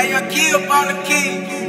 Yeah, you're key up on the key.